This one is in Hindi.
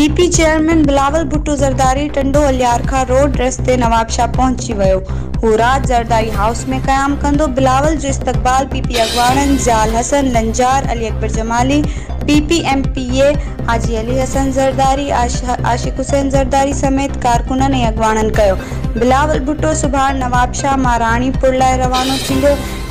पीपी चेयरमैन बिलावल भुट्टो ज़रदारी टंडो अलियारखा रोड रस्ते नवाबशाह पहुँची वियो। हू रात ज़रदारी हाउस में क़याम कंदो। बिलावल जो इस्तक़बाल पीपी अॻवाननि ज़ाल Hasan Lanjar Ali Akbar Jamali, PP M P A Haji Ali Hasan Zardari Ashiq Hussain Zardari समेत कारकुननि अॻवाननि कयो। बिलावल भुट्टो सुभाणे नवाबशाह माँ राणीपुर लाइ